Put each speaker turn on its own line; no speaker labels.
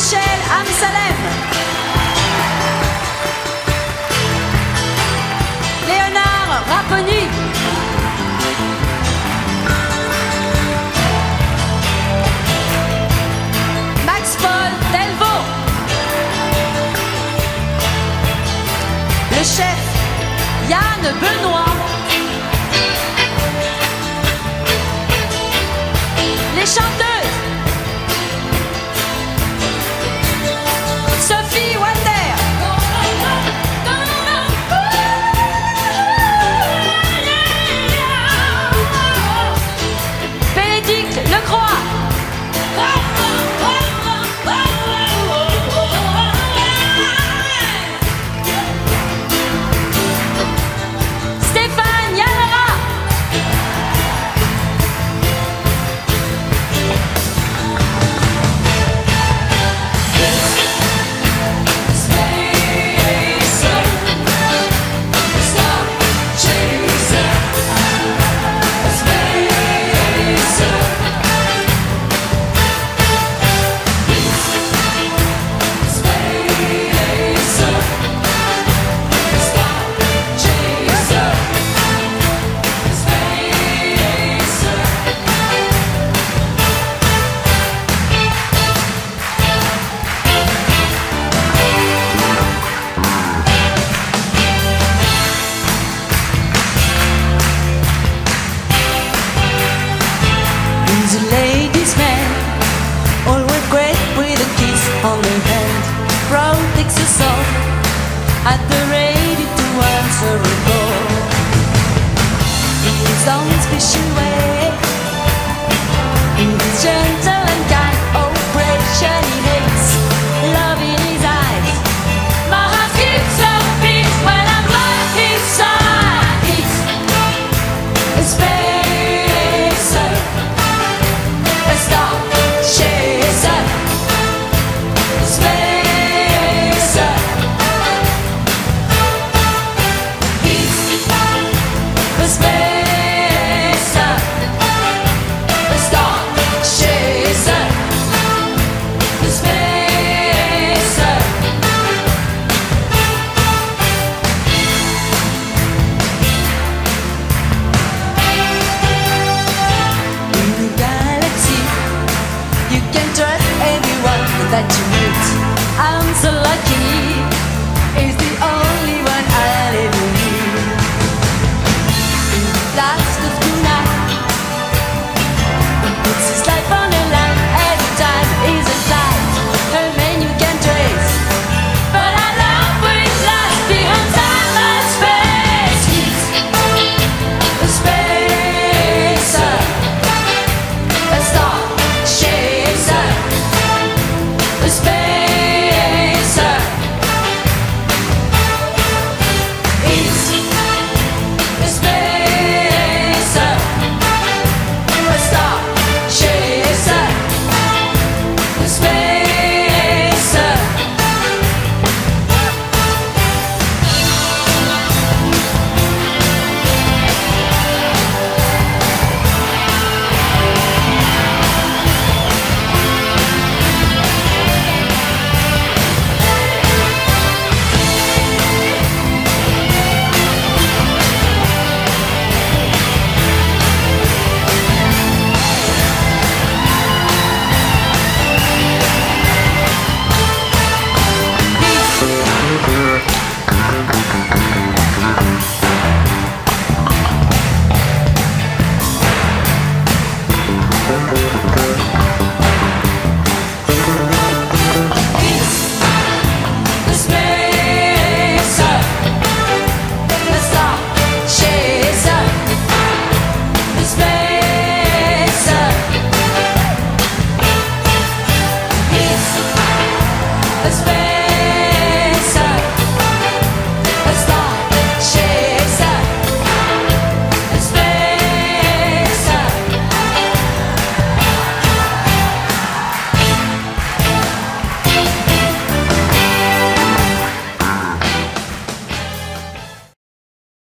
של אמסלם. At the ready to answer a call. In his own special way, in his gentle and kind oh, operation, he hates love in his eyes. My heart skips a beat when I'm lost inside. It's a spacer. That you meet. I'm so lucky.